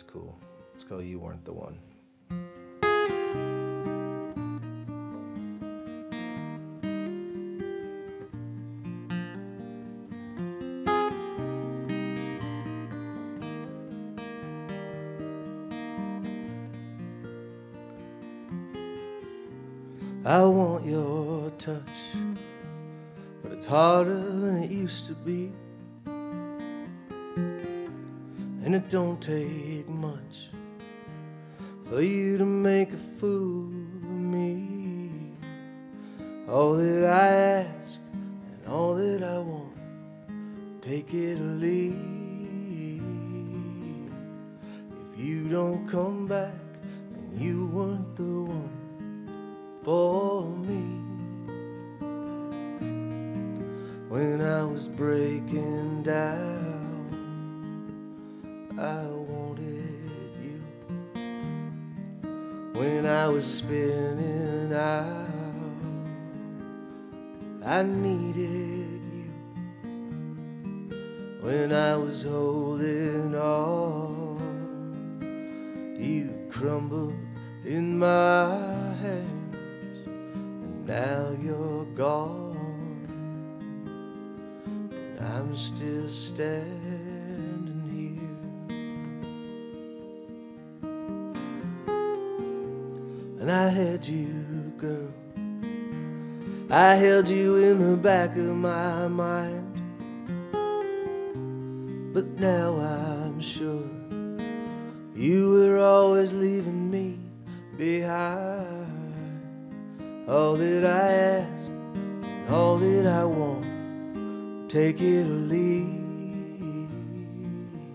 It's cool. Let's go. You weren't the one. I want your touch, but it's harder than it used to be. And it don't take much for you to make a fool of me. All that I ask and all that I want, take it or leave. If you don't come back, then you weren't the one for me. When I was breaking down, I wanted you. When I was spinning out, I needed you. When I was holding on, you crumbled in my hands, and now you're gone. And I'm still standing And I had you, girl. I held you in the back of my mind. But now I'm sure you were always leaving me behind. All that I ask, all that I want, take it or leave.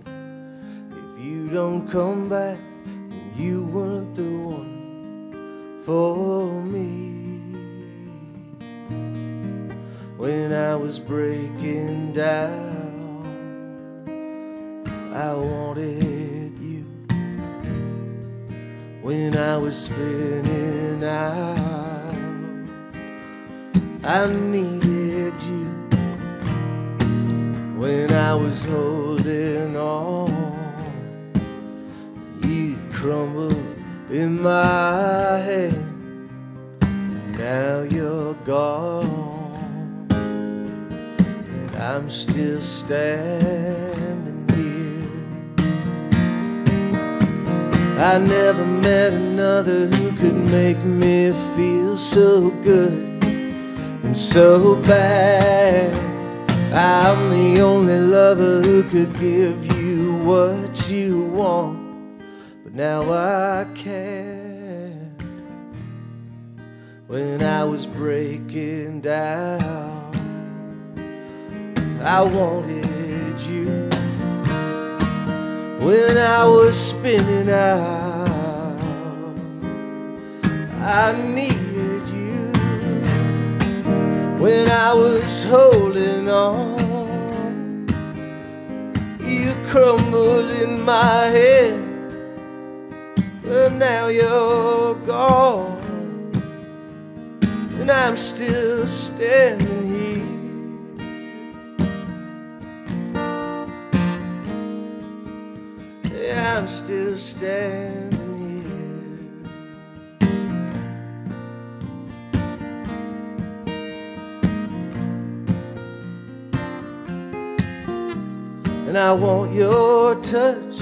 If you don't come back, for me. When I was breaking down, I wanted you. When I was spinning out, I needed you. When I was holding on, you crumbled in my hand. Now you're gone. And I'm still standing here. I never met another who could make me feel so good and so bad. I'm the only lover who could give you what you want, now I can't. When I was breaking down, I wanted you. When I was spinning out, I needed you. When I was holding on, you crumbled in my head, but now you're gone, and I'm still standing here. Yeah, I'm still standing here. And I want your touch,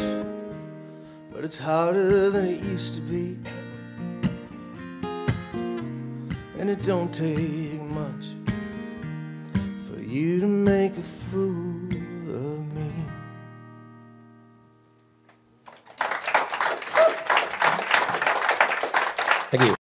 but it's harder than it used to be. And it don't take much for you to make a fool of me.